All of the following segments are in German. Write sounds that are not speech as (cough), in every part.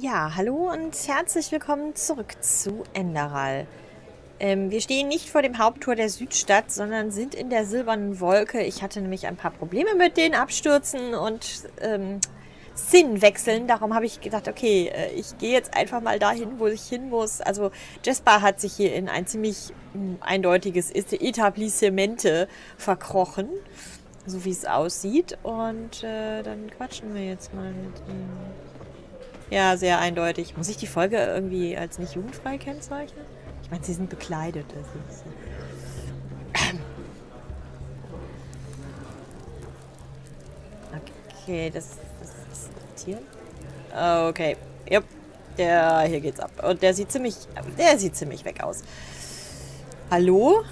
Ja, hallo und herzlich willkommen zurück zu Enderal. Ähm, wir stehen nicht vor dem Haupttor der Südstadt, sondern sind in der silbernen Wolke. Ich hatte nämlich ein paar Probleme mit den Abstürzen und ähm, Sinn wechseln. Darum habe ich gedacht, okay, äh, ich gehe jetzt einfach mal dahin, wo ich hin muss. Also Jasper hat sich hier in ein ziemlich mh, eindeutiges Etablissement verkrochen, so wie es aussieht. Und äh, dann quatschen wir jetzt mal mit ihm. Ja, sehr eindeutig. Muss ich die Folge irgendwie als nicht jugendfrei kennzeichnen? Ich meine, sie sind bekleidet. Das ist, okay, das, das ist Tier. Okay, yep. Der, hier geht's ab. Und der sieht ziemlich, der sieht ziemlich weg aus. Hallo?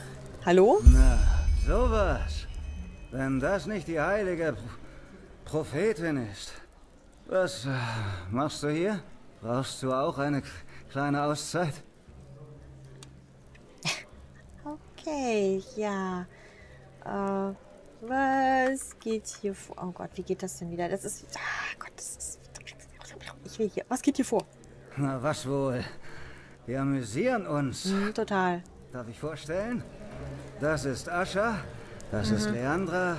Hallo? Na, sowas. Wenn das nicht die heilige Prophetin ist. Was äh, machst du hier? Brauchst du auch eine kleine Auszeit? Okay, ja. Äh, was geht hier vor? Oh Gott, wie geht das denn wieder? Das ist. Ah Gott, das ist. Ich will hier. Was geht hier vor? Na, was wohl? Wir amüsieren uns. Hm, total. Darf ich vorstellen? Das ist Ascha, das ist Leandra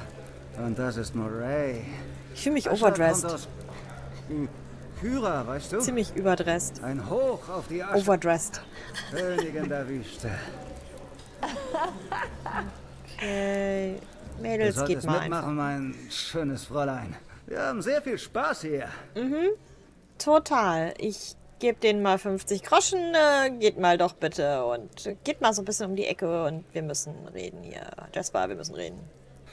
und das ist Moray. Ich fühle mich Ascha overdressed. kommt aus Kyra, weißt du? Ziemlich überdressed. Ein Hoch auf die Asche. Overdressed. Königin der Wüste. Okay. Du Mädels, geht mal mitmachen, einfach. mein schönes Fräulein. Wir haben sehr viel Spaß hier. Total. Ich gebe denen mal 50 Groschen. Äh, geht mal doch bitte. Und geht mal so ein bisschen um die Ecke und wir müssen reden hier. Jasper, wir müssen reden.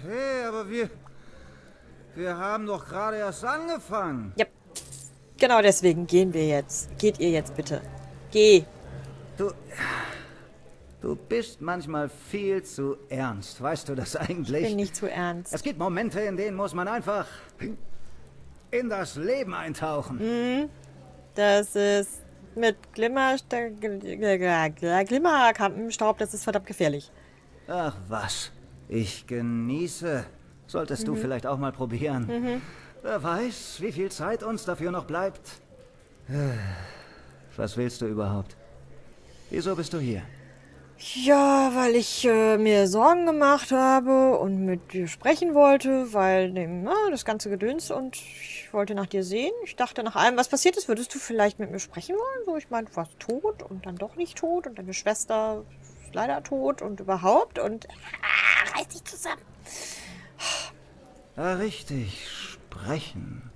Hey, aber wir... Wir haben doch gerade erst angefangen. Ja. Genau deswegen gehen wir jetzt. Geht ihr jetzt bitte. Geh. Du... Du bist manchmal viel zu ernst. Weißt du das (laughs) eigentlich? Bin nicht zu ernst. Es gibt Momente, in denen muss man einfach in das Leben eintauchen. Das ist mit Glimmer, Glimmerkampenstaub, das ist verdammt gefährlich. Ach was, ich genieße. Solltest du vielleicht auch mal probieren. Wer weiß, wie viel Zeit uns dafür noch bleibt. Was willst du überhaupt? Wieso bist du hier? Ja, weil ich äh, mir Sorgen gemacht habe und mit dir sprechen wollte, weil dem, na, das ganze Gedöns und ich wollte nach dir sehen. Ich dachte, nach allem, was passiert ist, würdest du vielleicht mit mir sprechen wollen? So, ich meine, du warst tot und dann doch nicht tot und deine Schwester ist leider tot und überhaupt und ah, reiß dich zusammen. Ah, richtig, sprechen.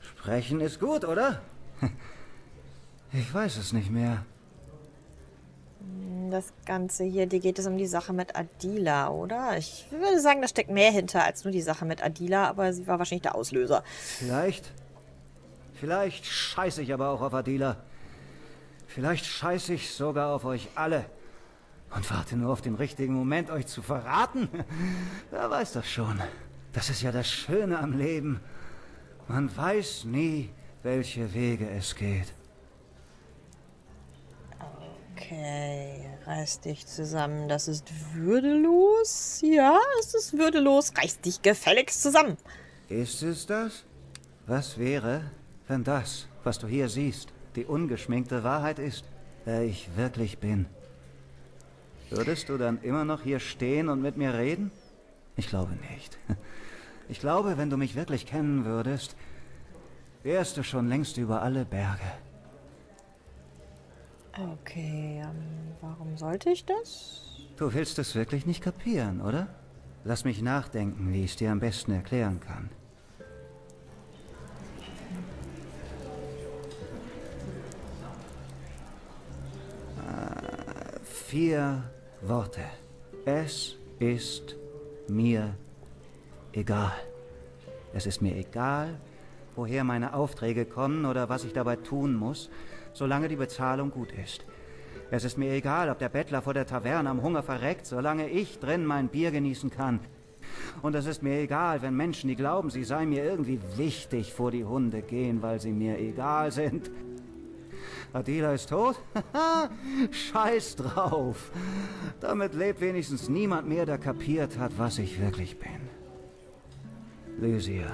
Sprechen ist gut, oder? (laughs) Ich weiß es nicht mehr. Das Ganze hier, dir geht es um die Sache mit Adila, oder? Ich würde sagen, da steckt mehr hinter als nur die Sache mit Adila, aber sie war wahrscheinlich der Auslöser. Vielleicht. Vielleicht scheiße ich aber auch auf Adila. Vielleicht scheiße ich sogar auf euch alle. Und warte nur auf den richtigen Moment, euch zu verraten. (laughs) Wer weiß das schon. Das ist ja das Schöne am Leben. Man weiß nie, welche Wege es geht. Okay, reiß dich zusammen. Das ist würdelos. Ja, es ist würdelos. Reiß dich gefälligst zusammen. Ist es das? Was wäre, wenn das, was du hier siehst, die ungeschminkte Wahrheit ist, wer ich wirklich bin? Würdest du dann immer noch hier stehen und mit mir reden? Ich glaube nicht. Ich glaube, wenn du mich wirklich kennen würdest, wärst du schon längst über alle Berge. Okay, ähm, warum sollte ich das? Du willst es wirklich nicht kapieren, oder? Lass mich nachdenken, wie ich es dir am besten erklären kann. Äh, Vier Worte. Es ist mir egal. Es ist mir egal, woher meine Aufträge kommen oder was ich dabei tun muss, solange die Bezahlung gut ist. Es ist mir egal, ob der Bettler vor der Taverne am Hunger verreckt, solange ich drin mein Bier genießen kann. Und es ist mir egal, wenn Menschen, die glauben, sie seien mir irgendwie wichtig, vor die Hunde gehen, weil sie mir egal sind. Adila ist tot? (laughs) Scheiß drauf. Damit lebt wenigstens niemand mehr, der kapiert hat, was ich wirklich bin. Lysia,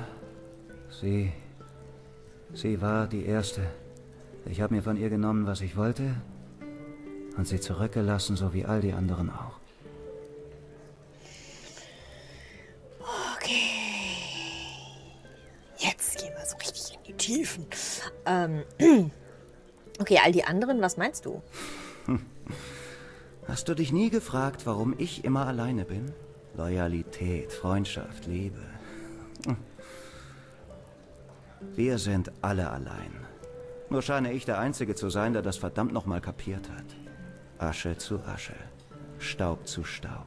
sie Sie war die Erste. Ich habe mir von ihr genommen, was ich wollte, und sie zurückgelassen, so wie all die anderen auch. Okay. Jetzt gehen wir so richtig in die Tiefen. Ähm, (clears throat) okay, all die anderen, was meinst du? (laughs) Hast du dich nie gefragt, warum ich immer alleine bin? Loyalität, Freundschaft, Liebe. Wir sind alle allein. Nur scheine ich der Einzige zu sein, der das verdammt nochmal kapiert hat. Asche zu Asche, Staub zu Staub.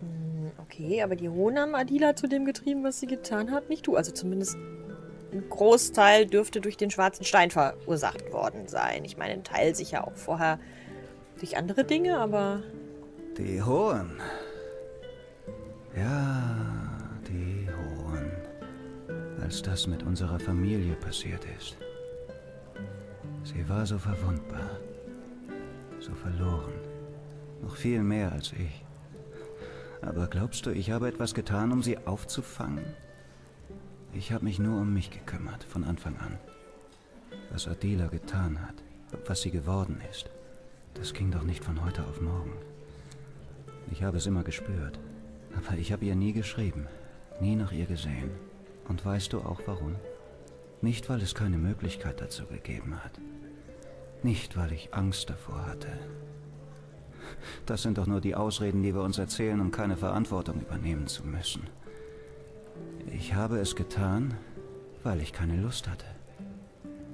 Hm, okay, aber die Hohn haben Adila zu dem getrieben, was sie getan hat, nicht du. Also zumindest ein Großteil dürfte durch den schwarzen Stein verursacht worden sein. Ich meine, ein Teil sicher auch vorher durch andere Dinge, aber... Die Hohen. Ja, Hohen. Als das mit unserer Familie passiert ist. Sie war so verwundbar. So verloren. Noch viel mehr als ich. Aber glaubst du, ich habe etwas getan, um sie aufzufangen? Ich habe mich nur um mich gekümmert, von Anfang an. Was Adila getan hat, was sie geworden ist, das ging doch nicht von heute auf morgen. Ich habe es immer gespürt, aber ich habe ihr nie geschrieben, nie nach ihr gesehen. Und weißt du auch warum? Nicht, weil es keine Möglichkeit dazu gegeben hat. Nicht, weil ich Angst davor hatte. Das sind doch nur die Ausreden, die wir uns erzählen, um keine Verantwortung übernehmen zu müssen. Ich habe es getan, weil ich keine Lust hatte.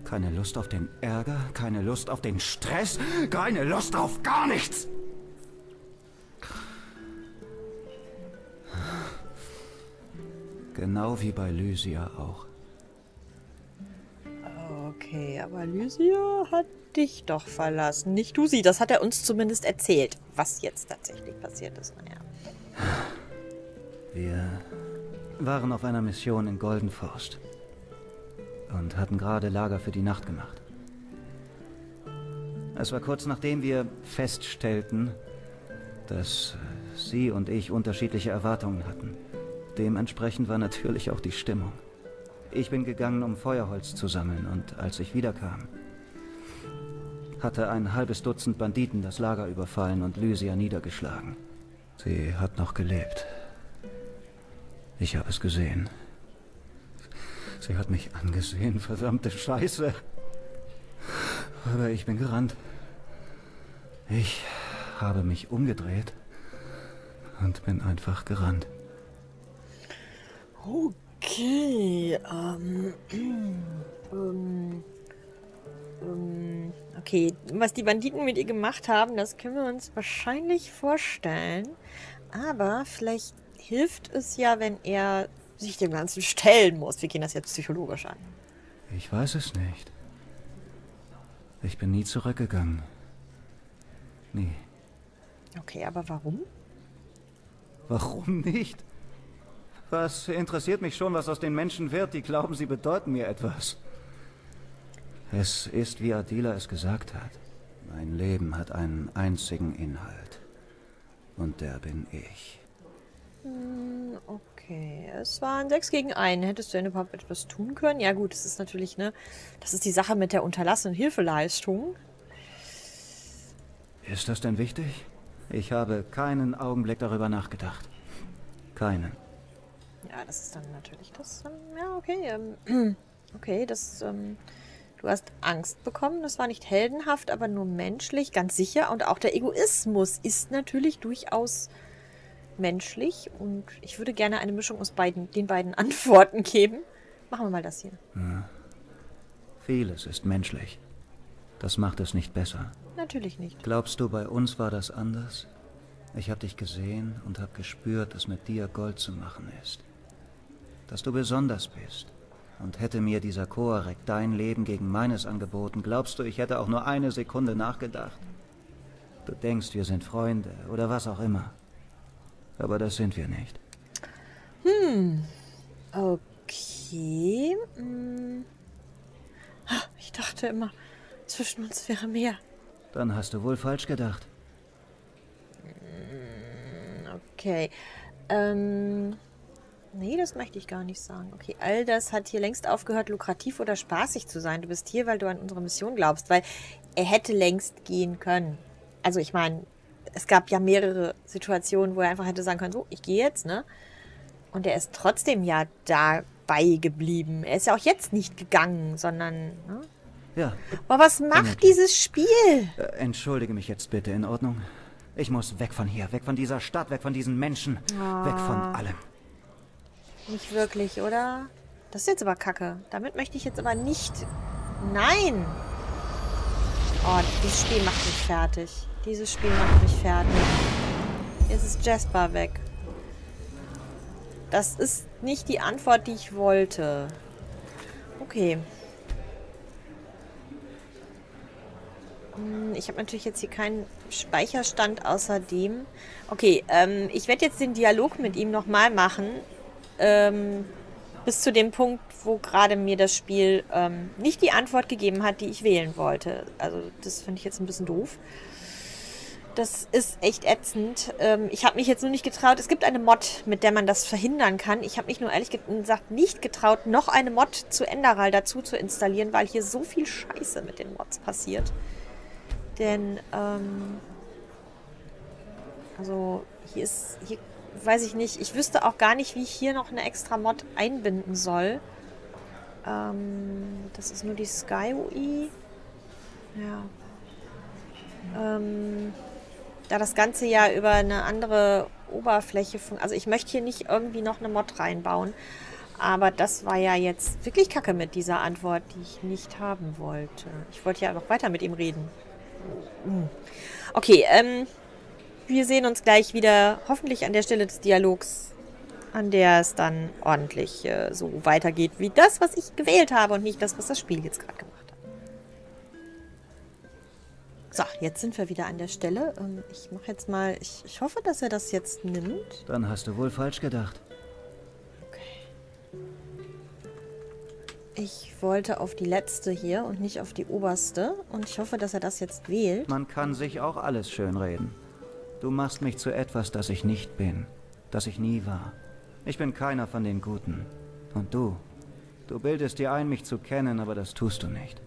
Keine Lust auf den Ärger, keine Lust auf den Stress, keine Lust auf gar nichts. Genau wie bei Lysia auch. Okay, aber Lysia hat dich doch verlassen. Nicht du sie. Das hat er uns zumindest erzählt, was jetzt tatsächlich passiert ist. Naja. Wir waren auf einer Mission in Goldenforst und hatten gerade Lager für die Nacht gemacht. Es war kurz nachdem wir feststellten, dass Sie und ich unterschiedliche Erwartungen hatten. Dementsprechend war natürlich auch die Stimmung. Ich bin gegangen, um Feuerholz zu sammeln, und als ich wiederkam, hatte ein halbes Dutzend Banditen das Lager überfallen und Lysia niedergeschlagen. Sie hat noch gelebt. Ich habe es gesehen. Sie hat mich angesehen, verdammte Scheiße. Aber ich bin gerannt. Ich habe mich umgedreht und bin einfach gerannt. Okay, ähm, (clears throat) ähm, ähm, okay, was die Banditen mit ihr gemacht haben, das können wir uns wahrscheinlich vorstellen. Aber vielleicht hilft es ja, wenn er sich dem Ganzen stellen muss. Wir gehen das jetzt psychologisch an. Ich weiß es nicht. Ich bin nie zurückgegangen. Nie. Okay, aber warum? Warum nicht? Was interessiert mich schon, was aus den Menschen wird, die glauben, sie bedeuten mir etwas? Es ist, wie Adila es gesagt hat. Mein Leben hat einen einzigen Inhalt. Und der bin ich. Hm, okay. Es waren sechs gegen einen. Hättest du denn überhaupt etwas tun können? Ja gut, das ist natürlich, ne? Das ist die Sache mit der unterlassenen Hilfeleistung. Ist das denn wichtig? Ich habe keinen Augenblick darüber nachgedacht. Keinen. Ja, das ist dann natürlich das. Ähm, ja, okay. Ähm, (clears throat) okay, das. Ähm, du hast Angst bekommen. Das war nicht heldenhaft, aber nur menschlich, ganz sicher. Und auch der Egoismus ist natürlich durchaus menschlich. Und ich würde gerne eine Mischung aus beiden, den beiden (laughs) Antworten geben. Machen wir mal das hier. Ja. Vieles ist menschlich. Das macht es nicht besser. Natürlich nicht. Glaubst du, bei uns war das anders? Ich habe dich gesehen und habe gespürt, dass mit dir Gold zu machen ist dass du besonders bist. Und hätte mir dieser Koarek dein Leben gegen meines angeboten, glaubst du, ich hätte auch nur eine Sekunde nachgedacht? Du denkst, wir sind Freunde oder was auch immer. Aber das sind wir nicht. Hm. Okay. Hm. Ich dachte immer, zwischen uns wäre mehr. Dann hast du wohl falsch gedacht. Hm, okay. Ähm. Nee, das möchte ich gar nicht sagen. Okay, all das hat hier längst aufgehört, lukrativ oder spaßig zu sein. Du bist hier, weil du an unsere Mission glaubst, weil er hätte längst gehen können. Also ich meine, es gab ja mehrere Situationen, wo er einfach hätte sagen können, so, ich gehe jetzt, ne? Und er ist trotzdem ja dabei geblieben. Er ist ja auch jetzt nicht gegangen, sondern, ne? Ja. Aber was macht dieses Spiel? Äh, entschuldige mich jetzt bitte, in Ordnung? Ich muss weg von hier, weg von dieser Stadt, weg von diesen Menschen, Ah. weg von allem. Nicht wirklich, oder? Das ist jetzt aber kacke. Damit möchte ich jetzt aber nicht... Nein! Oh, dieses Spiel macht mich fertig. Dieses Spiel macht mich fertig. Jetzt ist Jasper weg. Das ist nicht die Antwort, die ich wollte. Okay. Hm, Ich habe natürlich jetzt hier keinen Speicherstand außerdem. Okay, ähm, ich werde jetzt den Dialog mit ihm nochmal machen. Ähm, bis zu dem Punkt, wo gerade mir das Spiel ähm, nicht die Antwort gegeben hat, die ich wählen wollte. Also das finde ich jetzt ein bisschen doof. Das ist echt ätzend. Ähm, ich habe mich jetzt nur nicht getraut. Es gibt eine Mod, mit der man das verhindern kann. Ich habe mich nur ehrlich gesagt nicht getraut, noch eine Mod zu Enderal dazu zu installieren, weil hier so viel Scheiße mit den Mods passiert. Denn, ähm, also hier ist, hier weiß ich nicht, ich wüsste auch gar nicht, wie ich hier noch eine extra Mod einbinden soll. Ähm, das ist nur die Sky UI. Ja. Ähm, da das Ganze ja über eine andere Oberfläche funktioniert. Also ich möchte hier nicht irgendwie noch eine Mod reinbauen. Aber das war ja jetzt wirklich kacke mit dieser Antwort, die ich nicht haben wollte. Ich wollte ja noch weiter mit ihm reden. Hm. Okay, ähm, wir sehen uns gleich wieder, hoffentlich an der Stelle des Dialogs, an der es dann ordentlich äh, so weitergeht, wie das, was ich gewählt habe und nicht das, was das Spiel jetzt gerade gemacht hat. So, jetzt sind wir wieder an der Stelle. Ähm, ich mache jetzt mal, ich, ich hoffe, dass er das jetzt nimmt. Dann hast du wohl falsch gedacht. Ich wollte auf die letzte hier und nicht auf die oberste. Und ich hoffe, dass er das jetzt wählt. Man kann sich auch alles schönreden. Du machst mich zu etwas, das ich nicht bin, das ich nie war. Ich bin keiner von den Guten. Und du? Du bildest dir ein, mich zu kennen, aber das tust du nicht.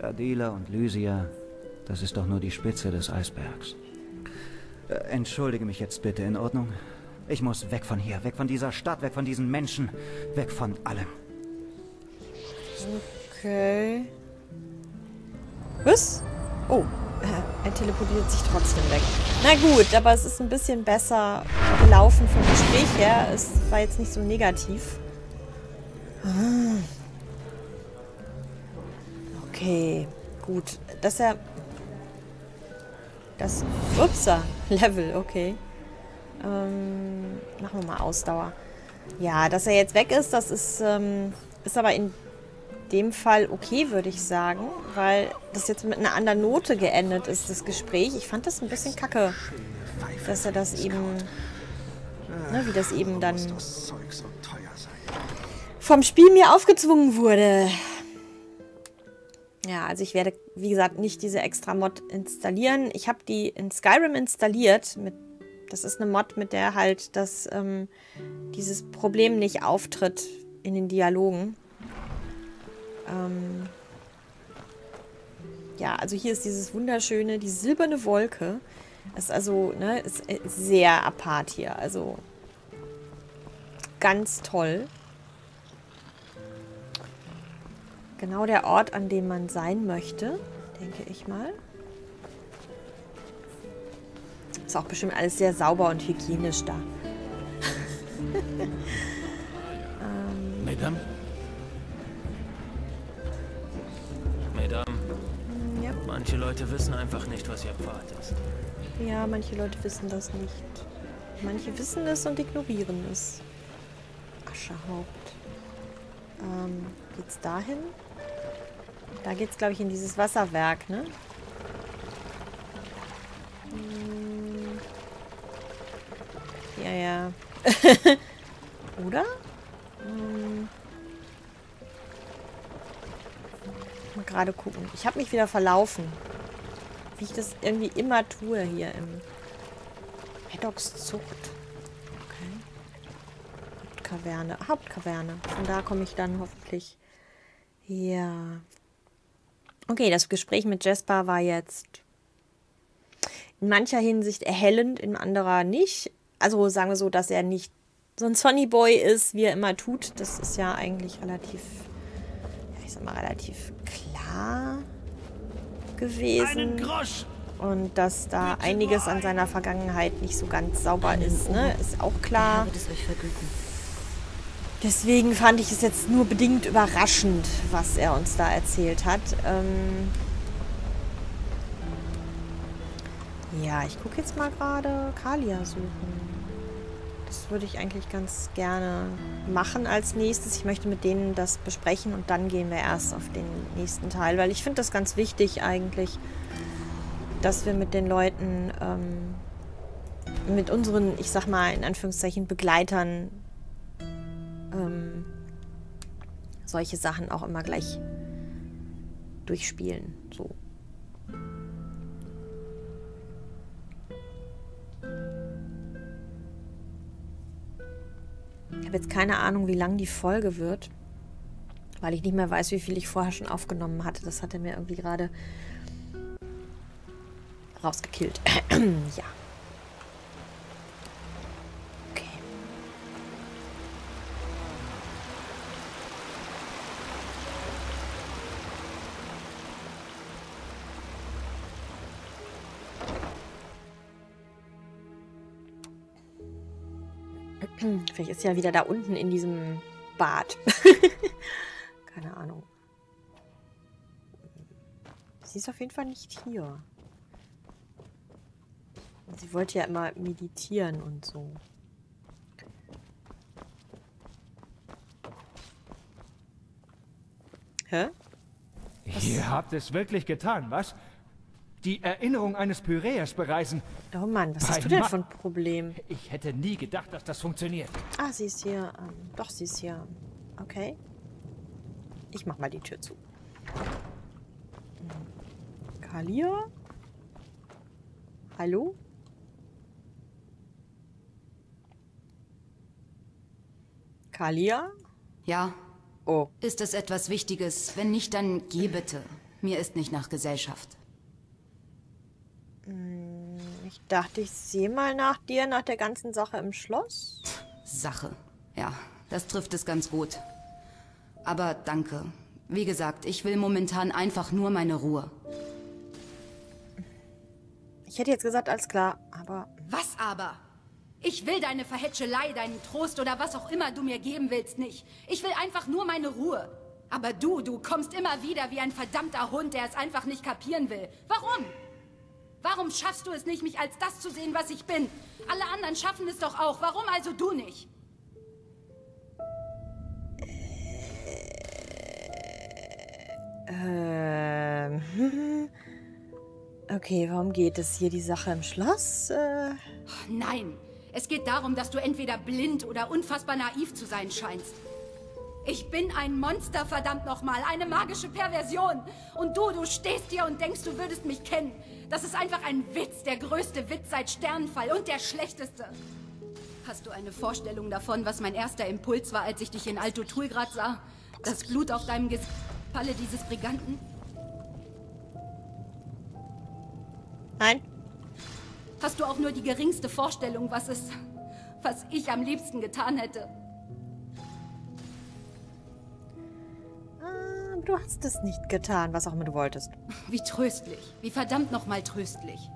Adila und Lysia, das ist doch nur die Spitze des Eisbergs. Äh, entschuldige mich jetzt bitte, in Ordnung? Ich muss weg von hier, weg von dieser Stadt, weg von diesen Menschen, weg von allem. Okay. Was? Oh, er teleportiert sich trotzdem weg. Na gut, aber es ist ein bisschen besser gelaufen vom Gespräch her. Es war jetzt nicht so negativ. Ah. Okay, gut. Dass er... Das... Upsa, Level, okay. Ähm, machen wir mal Ausdauer. Ja, dass er jetzt weg ist, das ist, ähm, ist aber in dem Fall okay, würde ich sagen, weil das jetzt mit einer anderen Note geendet ist, das Gespräch. Ich fand das ein bisschen kacke, dass er das eben, ne, wie das eben dann vom Spiel mir aufgezwungen wurde. Ja, also ich werde, wie gesagt, nicht diese extra Mod installieren. Ich habe die in Skyrim installiert. Mit, das ist eine Mod, mit der halt das, ähm, dieses Problem nicht auftritt in den Dialogen. Ähm ja, also hier ist dieses wunderschöne, die silberne Wolke. Ist also, ne, ist äh, sehr apart hier. Also ganz toll. Genau der Ort, an dem man sein möchte, denke ich mal. Ist auch bestimmt alles sehr sauber und hygienisch da. (laughs) Mesdames? Mesdames, manche Leute wissen einfach nicht, was ihr Pfad ist. Ja, manche Leute wissen das nicht. Manche wissen es und ignorieren es. Ascherhaupt. Ähm, geht's dahin? Da geht's, glaube ich, in dieses Wasserwerk, ne? Hm. Ja, ja. (laughs) gerade gucken. Ich habe mich wieder verlaufen. Wie ich das irgendwie immer tue hier im Haddocks Zucht. Okay. Hauptkaverne. Hauptkaverne. Von da komme ich dann hoffentlich. Ja. Okay, das Gespräch mit Jasper war jetzt in mancher Hinsicht erhellend, in anderer nicht. Also sagen wir so, dass er nicht so ein Sonny Boy ist, wie er immer tut. Das ist ja eigentlich relativ, ja, ich sag mal, relativ klar gewesen. Und dass da einiges an seiner Vergangenheit nicht so ganz sauber ist, ne? Ist auch klar. Deswegen fand ich es jetzt nur bedingt überraschend, was er uns da erzählt hat. Ähm ja, ich gucke jetzt mal gerade Kalia suchen. Das würde ich eigentlich ganz gerne machen als nächstes. Ich möchte mit denen das besprechen und dann gehen wir erst auf den nächsten Teil, weil ich finde das ganz wichtig eigentlich, dass wir mit den Leuten, ähm, mit unseren, ich sag mal in Anführungszeichen, Begleitern ähm, solche Sachen auch immer gleich durchspielen. Ich habe jetzt keine Ahnung, wie lang die Folge wird, weil ich nicht mehr weiß, wie viel ich vorher schon aufgenommen hatte. Das hat er mir irgendwie gerade rausgekillt. (clears throat) ja. Vielleicht ist sie ja wieder da unten in diesem Bad. (laughs) Keine Ahnung. Sie ist auf jeden Fall nicht hier. Sie wollte ja immer meditieren und so. Hä? Was? Ihr habt es wirklich getan, was? Die Erinnerung eines Pyräers bereisen. Oh Mann, was Bei hast du denn Ma für ein Problem? Ich hätte nie gedacht, dass das funktioniert. Ah, sie ist hier. Ähm, doch, sie ist hier. Okay. Ich mach mal die Tür zu. Kalia? Hallo? Kalia? Ja. Oh. Ist es etwas Wichtiges? Wenn nicht, dann geh bitte. Mir ist nicht nach Gesellschaft. Hm, ich dachte, ich sehe mal nach dir, nach der ganzen Sache im Schloss. Sache. Ja, das trifft es ganz gut. Aber danke. Wie gesagt, ich will momentan einfach nur meine Ruhe. Ich hätte jetzt gesagt, alles klar, aber... Was aber? Ich will deine Verhätschelei, deinen Trost oder was auch immer du mir geben willst nicht. Ich will einfach nur meine Ruhe. Aber du, du kommst immer wieder wie ein verdammter Hund, der es einfach nicht kapieren will. Warum? Warum schaffst du es nicht, mich als das zu sehen, was ich bin? Alle anderen schaffen es doch auch. Warum also du nicht? Ähm. (laughs) Okay, warum geht es hier die Sache im Schloss? Äh... Nein, es geht darum, dass du entweder blind oder unfassbar naiv zu sein scheinst. Ich bin ein Monster, verdammt nochmal. Eine magische Perversion. Und du, du stehst hier und denkst, du würdest mich kennen. Das ist einfach ein Witz. Der größte Witz seit Sternenfall und der schlechteste. Hast du eine Vorstellung davon, was mein erster Impuls war, als ich dich in Alto Tulgrad sah? Das Blut auf deinem Gesicht, Falle dieses Briganten? Nein. Hast du auch nur die geringste Vorstellung, was es, was ich am liebsten getan hätte? Du hast es nicht getan, was auch immer du wolltest. Wie tröstlich. Wie verdammt nochmal tröstlich.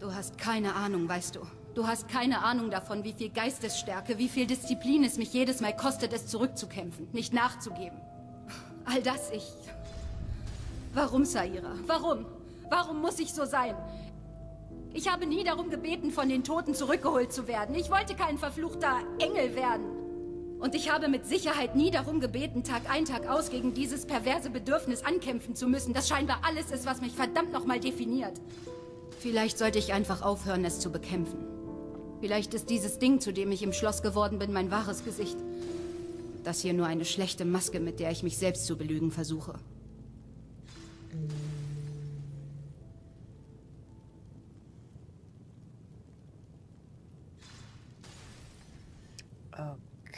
Du hast keine Ahnung, weißt du. Du hast keine Ahnung davon, wie viel Geistesstärke, wie viel Disziplin es mich jedes Mal kostet, es zurückzukämpfen, nicht nachzugeben. All das ich... Warum, Saira? Warum? Warum muss ich so sein? Ich habe nie darum gebeten, von den Toten zurückgeholt zu werden. Ich wollte kein verfluchter Engel werden. Und ich habe mit Sicherheit nie darum gebeten, Tag ein, Tag aus gegen dieses perverse Bedürfnis ankämpfen zu müssen, das scheinbar alles ist, was mich verdammt nochmal definiert. Vielleicht sollte ich einfach aufhören, es zu bekämpfen. Vielleicht ist dieses Ding, zu dem ich im Schloss geworden bin, mein wahres Gesicht. Das hier nur eine schlechte Maske, mit der ich mich selbst zu belügen versuche.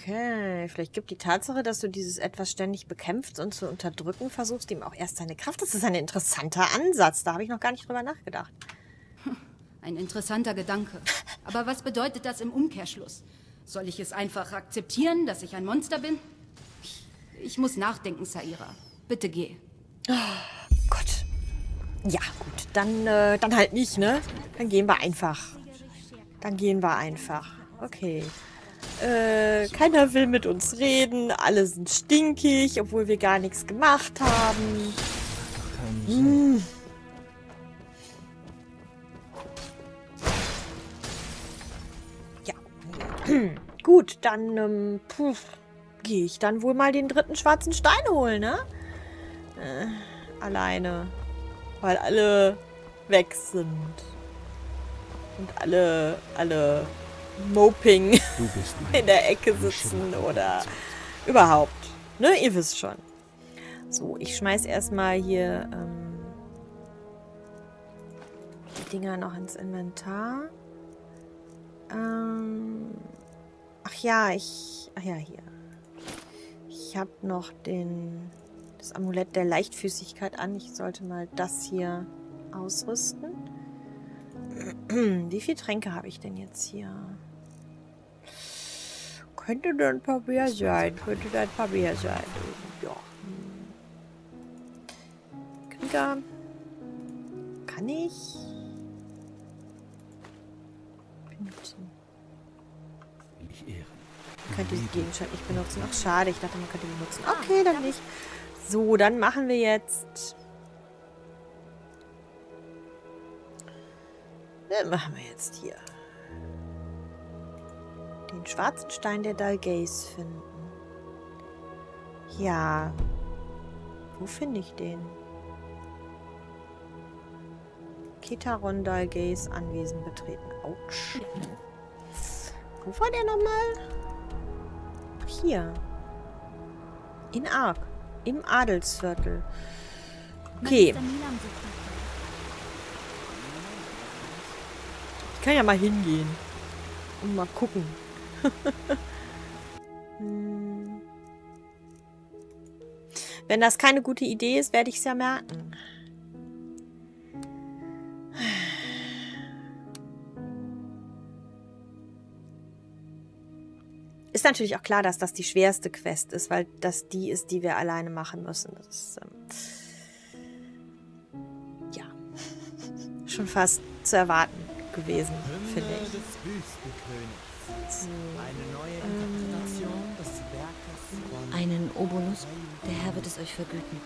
Okay, vielleicht gibt die Tatsache, dass du dieses etwas ständig bekämpfst und zu unterdrücken versuchst, ihm auch erst seine Kraft. Das ist ein interessanter Ansatz. Da habe ich noch gar nicht drüber nachgedacht. Ein interessanter Gedanke. Aber was bedeutet das im Umkehrschluss? Soll ich es einfach akzeptieren, dass ich ein Monster bin? Ich, muss nachdenken, Saira. Bitte geh. Gott. Ja, gut. Dann, äh, dann halt nicht, ne? Dann gehen wir einfach. Dann gehen wir einfach. Okay. Äh, keiner will mit uns reden. Alle sind stinkig, obwohl wir gar nichts gemacht haben. Hm. Ja. (clears throat) Gut, dann ähm, gehe ich dann wohl mal den dritten schwarzen Stein holen, ne? Äh, alleine. Weil alle weg sind. Und alle, alle moping (laughs) in der Ecke sitzen oder überhaupt. Ne, ihr wisst schon. So, ich schmeiß erstmal hier ähm, die Dinger noch ins Inventar. Ähm, ach ja, ich... Ach ja, hier. Ich habe noch den, das Amulett der Leichtfüßigkeit an. Ich sollte mal das hier ausrüsten. (clears throat) Wie viele Tränke habe ich denn jetzt hier? Könnte da ein paar mehr sein. Könnte da ein paar mehr sein. Ja. Krieger. Kann ich? Benutzen. Ich könnte diesen Gegenstand nicht benutzen. Ach, schade. Ich dachte, man könnte ihn benutzen. Okay, dann nicht. So, dann machen wir jetzt... Dann machen wir jetzt hier. Den schwarzen Stein der Dalgaze finden. Ja. Wo finde ich den? Kitaron Dalgaze Anwesen betreten. Autsch. Wo war der nochmal? Hier. In Ark. Im Adelsviertel. Okay. Ich kann ja mal hingehen. Und mal gucken. Wenn das keine gute Idee ist, werde ich es ja merken. Ist natürlich auch klar, dass das die schwerste Quest ist, weil das die ist, die wir alleine machen müssen. Das ist, ähm, ja, (laughs) schon fast zu erwarten gewesen, finde ich. Einen Obolus, der Herr wird es euch vergüten.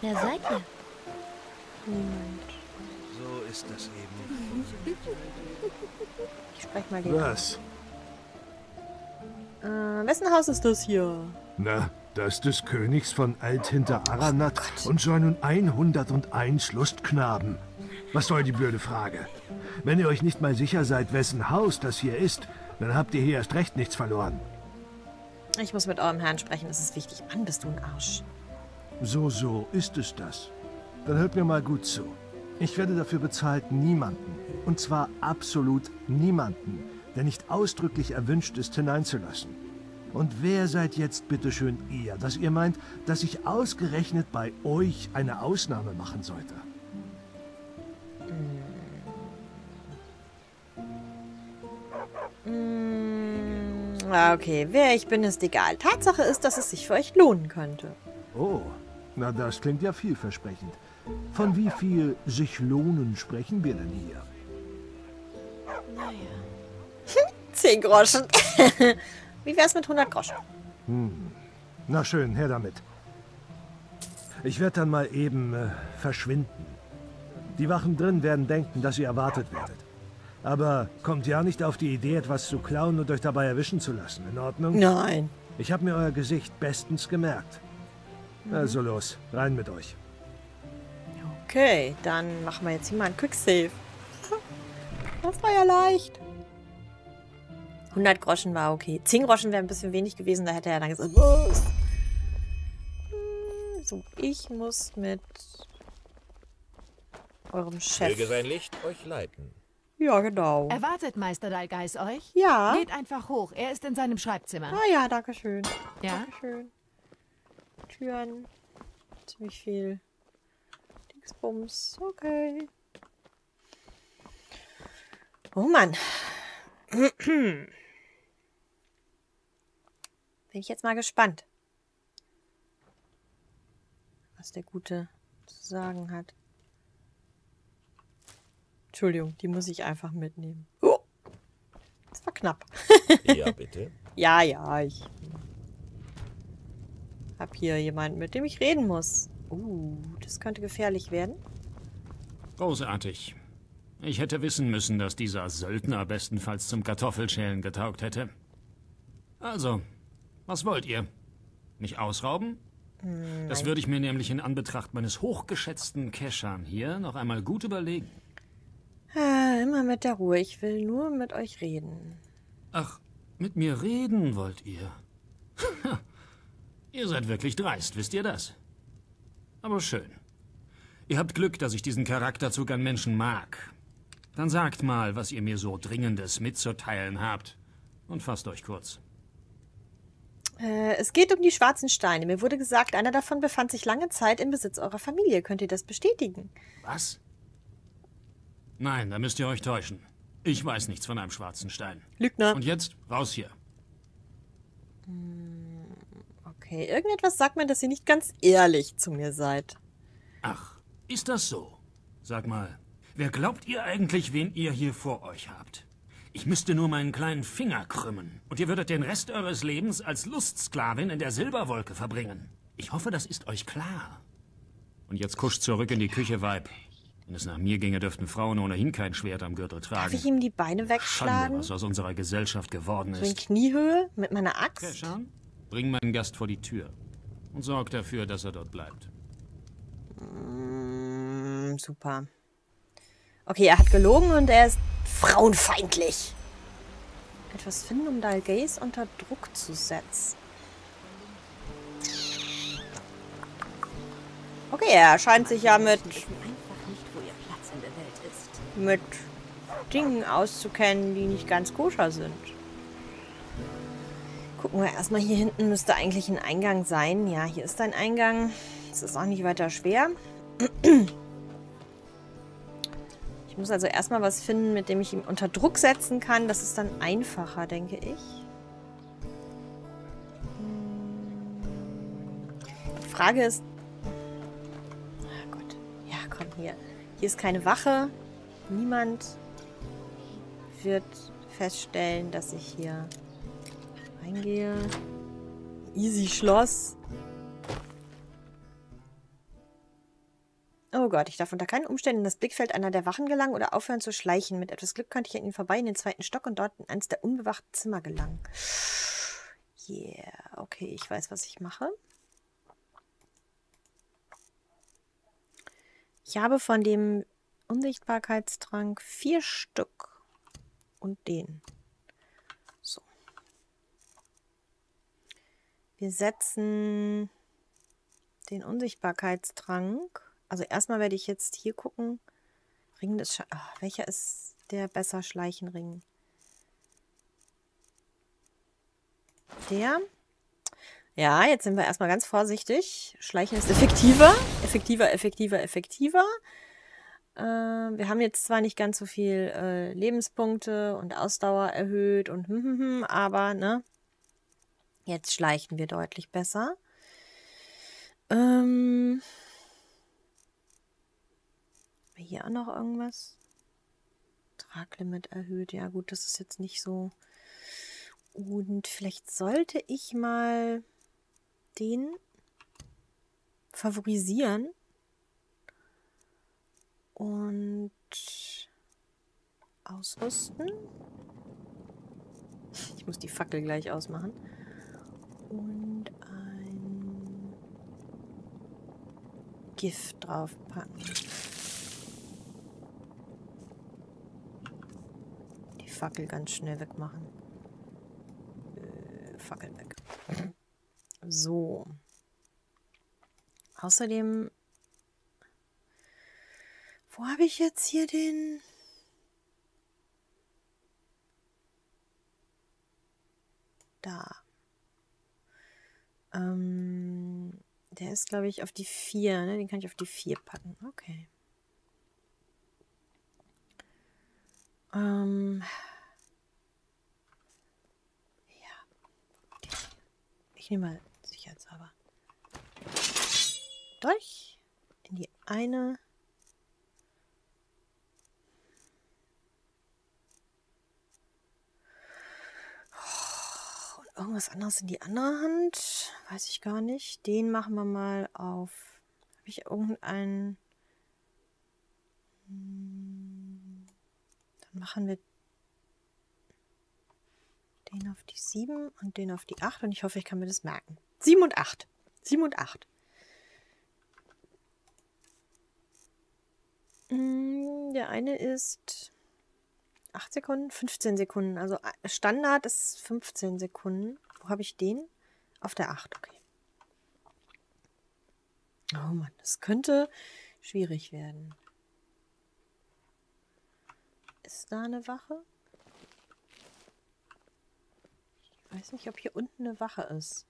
Wer seid ihr? niemand. So ist das eben. Ich spreche mal den. an. Was? Äh, wessen Haus ist das hier? Na, das des Königs von Althinter Aranat und seinen 101 Lustknaben. Was soll die blöde Frage? Wenn ihr euch nicht mal sicher seid, wessen Haus das hier ist, dann habt ihr hier erst recht nichts verloren. Ich muss mit eurem Herrn sprechen, das ist wichtig. Mann, bist du ein Arsch. So, so ist es das. Dann hört mir mal gut zu. Ich werde dafür bezahlt, niemanden, und zwar absolut niemanden, der nicht ausdrücklich erwünscht ist, hineinzulassen. Und wer seid jetzt bitteschön ihr, dass ihr meint, dass ich ausgerechnet bei euch eine Ausnahme machen sollte? Ah, okay, wer ich bin, ist egal. Tatsache ist, dass es sich für euch lohnen könnte. Oh, na das klingt ja vielversprechend. Von wie viel sich lohnen sprechen wir denn hier? (laughs) Zehn Groschen. (laughs) Wie wär's mit 100 Groschen? Na schön, her damit. Ich werde dann mal eben äh, verschwinden. Die Wachen drin werden denken, dass ihr erwartet werdet. Aber kommt ja nicht auf die Idee, etwas zu klauen und euch dabei erwischen zu lassen. In Ordnung? Nein. Ich habe mir euer Gesicht bestens gemerkt. Also los, rein mit euch. Okay, dann machen wir jetzt hier mal einen Quicksave. Das war ja leicht. 100 Groschen war okay. 10 Groschen wäre ein bisschen wenig gewesen, da hätte er dann gesagt, was? Hm, So, ich muss mit eurem Chef. Möge sein Licht euch leiten. Ja, genau. Erwartet Meister Dalgeis euch? Ja. Geht einfach hoch. Er ist in seinem Schreibzimmer. Ah ja, danke schön. Ja? Dankeschön. Türen. Ziemlich viel. Dingsbums. Okay. Oh Mann. Bin ich jetzt mal gespannt, was der Gute zu sagen hat. Entschuldigung, die muss ich einfach mitnehmen. Oh, das war knapp. Ja, (laughs) bitte. Ja, ja, ich hab hier jemanden, mit dem ich reden muss. Uh, das könnte gefährlich werden. Großartig. Ich hätte wissen müssen, dass dieser Söldner bestenfalls zum Kartoffelschälen getaugt hätte. Also, was wollt ihr? Mich ausrauben? Das würde ich mir nämlich in Anbetracht meines hochgeschätzten Keschan hier noch einmal gut überlegen. Ah, immer mit der Ruhe. Ich will nur mit euch reden. Ach, mit mir reden wollt ihr? (laughs) ihr seid wirklich dreist, wisst ihr das? Aber schön. Ihr habt Glück, dass ich diesen Charakterzug an Menschen mag. Dann sagt mal, was ihr mir so Dringendes mitzuteilen habt. Und fasst euch kurz. Äh, es geht um die schwarzen Steine. Mir wurde gesagt, einer davon befand sich lange Zeit im Besitz eurer Familie. Könnt ihr das bestätigen? Was? Nein, da müsst ihr euch täuschen. Ich weiß nichts von einem schwarzen Stein. Lügner. Und jetzt raus hier. Okay, irgendetwas sagt mir, dass ihr nicht ganz ehrlich zu mir seid. Ach, ist das so? Sag mal, wer glaubt ihr eigentlich, wen ihr hier vor euch habt? Ich müsste nur meinen kleinen Finger krümmen und ihr würdet den Rest eures Lebens als Lustsklavin in der Silberwolke verbringen. Ich hoffe, das ist euch klar. Und jetzt kuscht zurück in die Küche, Weib. Wenn es nach mir ginge, dürften Frauen ohnehin kein Schwert am Gürtel Darf tragen. ich ihm die Beine Schande, wegschlagen? was aus unserer Gesellschaft geworden So in ist. Kniehöhe mit meiner Axt? Keschan, bring meinen Gast vor die Tür und sorg dafür, dass er dort bleibt. Mm, super. Okay, er hat gelogen und er ist frauenfeindlich. Etwas finden, um Dalgaze unter Druck zu setzen. Okay, er scheint sich ja mit, mit Dingen auszukennen, die nicht ganz koscher sind. Gucken wir erstmal, hier hinten müsste eigentlich ein Eingang sein. Ja, hier ist ein Eingang. Es ist auch nicht weiter schwer. (clears throat) Ich muss also erstmal was finden, mit dem ich ihn unter Druck setzen kann. Das ist dann einfacher, denke ich. Die Frage ist... Ah Gott. Ja, komm hier. Hier ist keine Wache. Niemand wird feststellen, dass ich hier reingehe. Easy Schloss. Oh Gott, ich darf unter keinen Umständen in das Blickfeld einer der Wachen gelangen oder aufhören zu schleichen. Mit etwas Glück könnte ich an ihnen vorbei in den zweiten Stock und dort in eines der unbewachten Zimmer gelangen. Yeah, okay, ich weiß, was ich mache. Ich habe von dem Unsichtbarkeitstrank vier Stück. Und den. So. Wir setzen den Unsichtbarkeitstrank. Also erstmal werde ich jetzt hier gucken. Ring des Sche ah, Welcher ist der besser Schleichenring? Der. Ja, jetzt sind wir erstmal ganz vorsichtig. Schleichen ist effektiver. Effektiver, effektiver, effektiver. Äh, wir haben jetzt zwar nicht ganz so viel äh, Lebenspunkte und Ausdauer erhöht und hm, hm, hm, aber ne, jetzt schleichen wir deutlich besser. Ähm, hier auch noch irgendwas? Traglimit erhöht. Ja gut, das ist jetzt nicht so. Und vielleicht sollte ich mal den favorisieren und ausrüsten. Ich muss die Fackel gleich ausmachen. Und ein Gift draufpacken. Die Fackel ganz schnell wegmachen. Äh, Fackel weg. So. Außerdem wo habe ich jetzt hier den... Da. Ähm, der ist, glaube ich, auf die 4. Ne? Den kann ich auf die 4 packen. Okay. Ähm, ja. Ich nehme mal sicherheitshalber. Durch. In die eine. Irgendwas anderes in die andere Hand. Weiß ich gar nicht. Den machen wir mal auf. Habe ich irgendeinen. Hm, dann machen wir den auf die 7 und den auf die 8. Und ich hoffe, ich kann mir das merken. 7 und 8. 7 und 8. Hm, Der eine ist 8 Sekunden, 15 Sekunden. Also Standard ist 15 Sekunden. Wo habe ich den? Auf der 8, okay. Oh Mann, das könnte schwierig werden. Ist da eine Wache? Ich weiß nicht, ob hier unten eine Wache ist.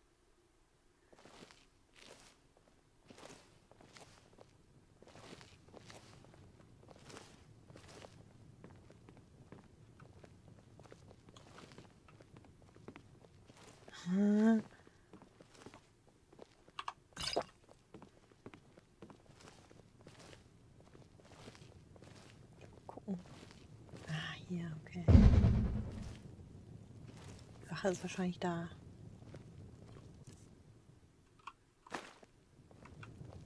Gucken. Ah, hier, okay. Die Wache ist wahrscheinlich da.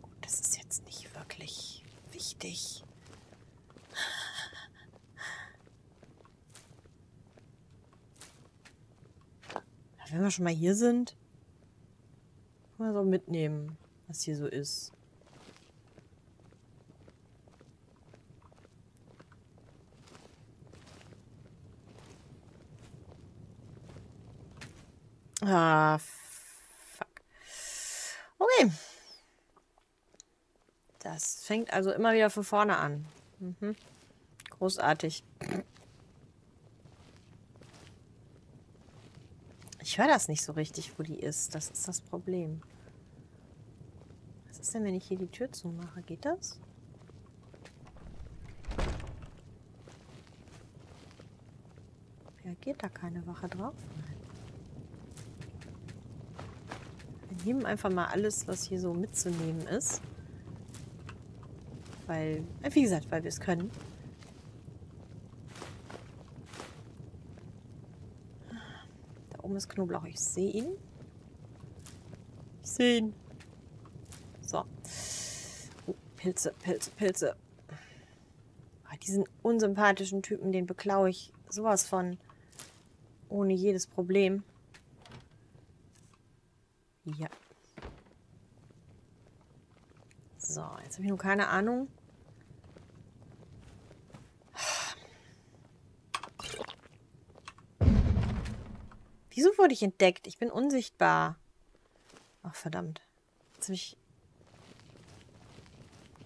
Gut, das ist jetzt nicht wirklich wichtig. Wenn wir schon mal hier sind, wir so mitnehmen, was hier so ist. Ah, fuck. Okay. Das fängt also immer wieder von vorne an. Mhm. Großartig. Ich höre das nicht so richtig, wo die ist. Das ist das Problem. Was ist denn, wenn ich hier die Tür zumache? Geht das? Reagiert da keine Wache drauf? Nein. Wir nehmen einfach mal alles, was hier so mitzunehmen ist. Weil, wie gesagt, weil wir es können. Oben ist Knoblauch. Ich sehe ihn. Ich sehe ihn. So. Oh, Pilze, Pilze, Pilze. Ah, diesen unsympathischen Typen, den beklaue ich sowas von ohne jedes Problem. Ja. So, jetzt habe ich nur keine Ahnung. Wieso wurde ich entdeckt? Ich bin unsichtbar. Ach, verdammt. Jetzt habe ich...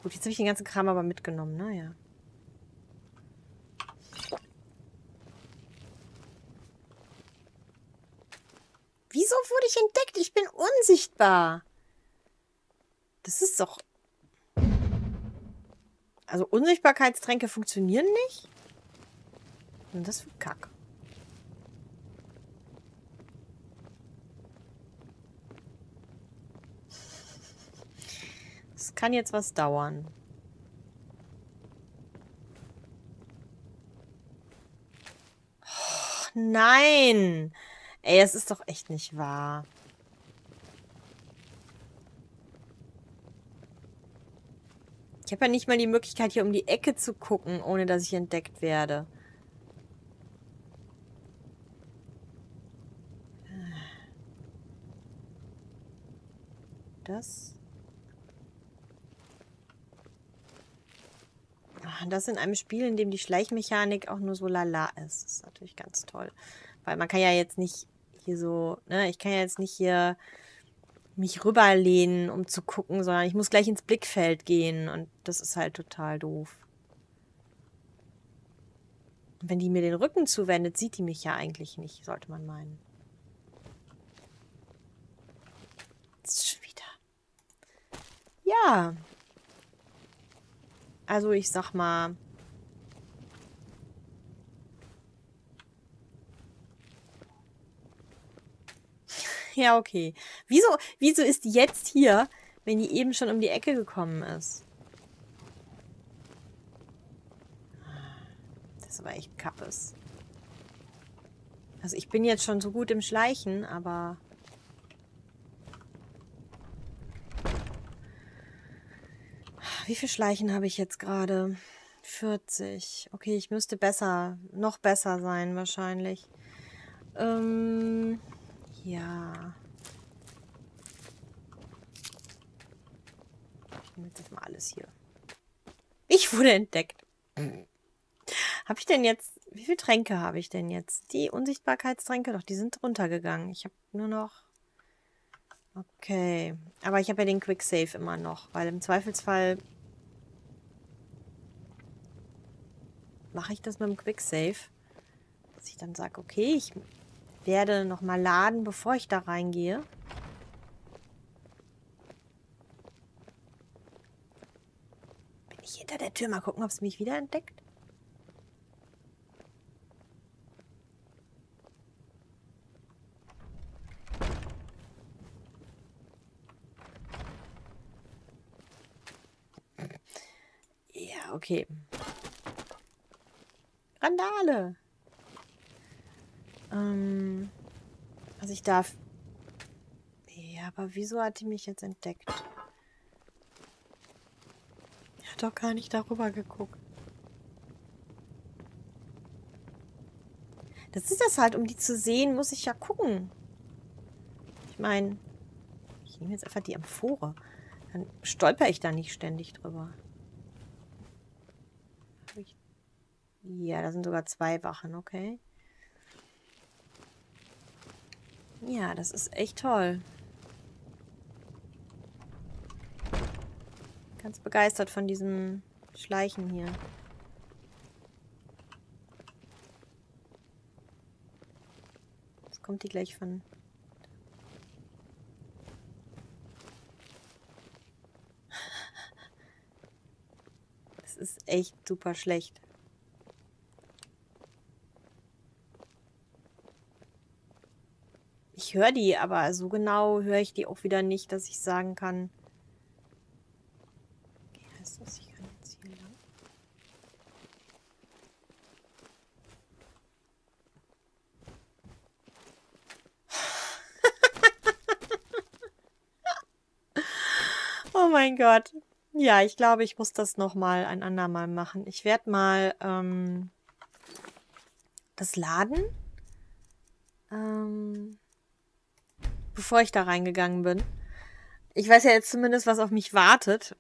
Gut, jetzt habe ich den ganzen Kram aber mitgenommen, naja. Wieso wurde ich entdeckt? Ich bin unsichtbar. Das ist doch... Also Unsichtbarkeitstränke funktionieren nicht? Denn das für Kack? Kann jetzt was dauern. Oh, nein! Ey, das ist doch echt nicht wahr. Ich habe ja nicht mal die Möglichkeit, hier um die Ecke zu gucken, ohne dass ich entdeckt werde. Das. Das in einem Spiel, in dem die Schleichmechanik auch nur so lala ist. Das ist natürlich ganz toll. Weil man kann ja jetzt nicht hier so, ne, ich kann ja jetzt nicht hier mich rüberlehnen, um zu gucken, sondern ich muss gleich ins Blickfeld gehen und das ist halt total doof. Und wenn die mir den Rücken zuwendet, sieht die mich ja eigentlich nicht, sollte man meinen. Jetzt schon wieder. Ja. Also ich sag mal... Ja, okay. Wieso, wieso ist die jetzt hier, wenn die eben schon um die Ecke gekommen ist? Das war echt kappes. Also ich bin jetzt schon so gut im Schleichen, aber... Wie viel Schleichen habe ich jetzt gerade? 40. Okay, ich müsste besser, noch besser sein wahrscheinlich. Ähm, ja. Ich nehme jetzt mal alles hier. Ich wurde entdeckt. Habe ich denn jetzt, wie viele Tränke habe ich denn jetzt? Die Unsichtbarkeitstränke, doch, die sind runtergegangen. Ich habe nur noch, okay. Aber ich habe ja den Quick Save immer noch, weil im Zweifelsfall mache ich das mit dem Quick Save. Dass ich dann sage, okay, ich werde nochmal laden, bevor ich da reingehe. Bin ich hinter der Tür? Mal gucken, ob es mich wieder entdeckt. Ja, okay. Randale. Ähm, also ich darf... Ja, aber wieso hat die mich jetzt entdeckt? Ich hat doch gar nicht darüber geguckt. Das ist das halt, um die zu sehen, muss ich ja gucken. Ich meine, ich nehme jetzt einfach die Amphore. Dann stolper ich da nicht ständig drüber. Ja, da sind sogar zwei Wachen, okay. Ja, das ist echt toll. Ganz begeistert von diesem Schleichen hier. Jetzt kommt die gleich von... (laughs) Das ist echt super schlecht. Ich höre die, aber so genau höre ich die auch wieder nicht, dass ich sagen kann. Okay, heißt das, ich kann jetzt hier lang. (laughs) oh mein Gott. Ja, ich glaube, ich muss das nochmal ein andermal machen. Ich werde mal ähm, das laden. Ähm, bevor ich da reingegangen bin. Ich weiß ja jetzt zumindest, was auf mich wartet.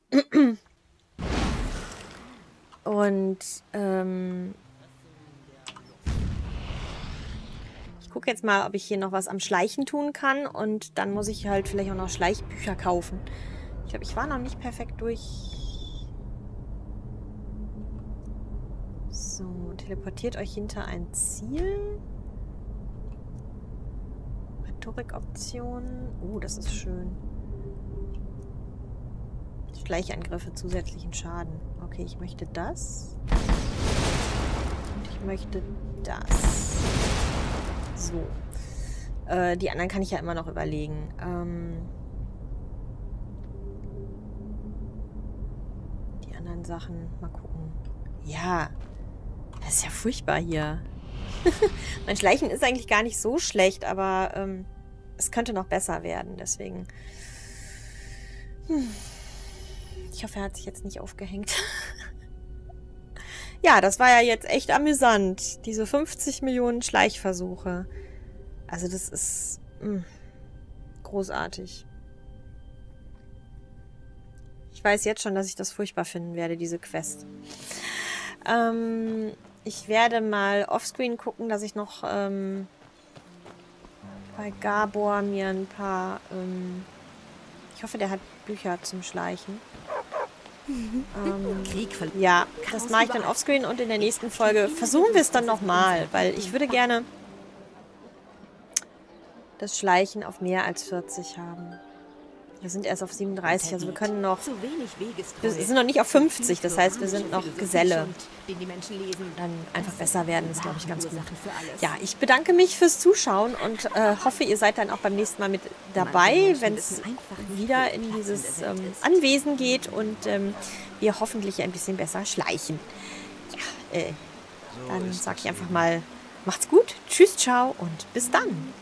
Und ähm, ich gucke jetzt mal, ob ich hier noch was am Schleichen tun kann. Und dann muss ich halt vielleicht auch noch Schleichbücher kaufen. Ich glaube, ich war noch nicht perfekt durch. So, teleportiert euch hinter ein Ziel. Rhetorik-Optionen. Oh, das ist schön. Schleichangriffe, zusätzlichen Schaden. Okay, ich möchte das. Und ich möchte das. So. Äh, die anderen kann ich ja immer noch überlegen. Ähm die anderen Sachen, mal gucken. Ja. Das ist ja furchtbar hier. (laughs) mein Schleichen ist eigentlich gar nicht so schlecht, aber ähm, es könnte noch besser werden. Deswegen. Hm. Ich hoffe, er hat sich jetzt nicht aufgehängt. (laughs) ja, das war ja jetzt echt amüsant. Diese 50 Millionen Schleichversuche. Also das ist mh, hm, großartig. Ich weiß jetzt schon, dass ich das furchtbar finden werde, diese Quest. Ähm, ich werde mal offscreen gucken, dass ich noch ähm, bei Gabor mir ein paar... Ähm, ich hoffe, der hat Bücher zum Schleichen. (laughs) ähm, ja, das mache ich dann offscreen und in der nächsten Folge versuchen wir es dann nochmal, weil ich würde gerne das Schleichen auf mehr als 40 haben. Wir sind erst auf 37, also wir können noch... Wir sind noch nicht auf 50, das heißt, wir sind noch Geselle. Dann einfach besser werden, ist, glaube ich, ganz gut. Ja, ich bedanke mich fürs Zuschauen und äh, hoffe, ihr seid dann auch beim nächsten Mal mit dabei, wenn es wieder in dieses ähm, Anwesen geht und ähm, wir hoffentlich ein bisschen besser schleichen. Ja, äh, dann sage ich einfach mal, macht's gut, tschüss, ciao und bis dann.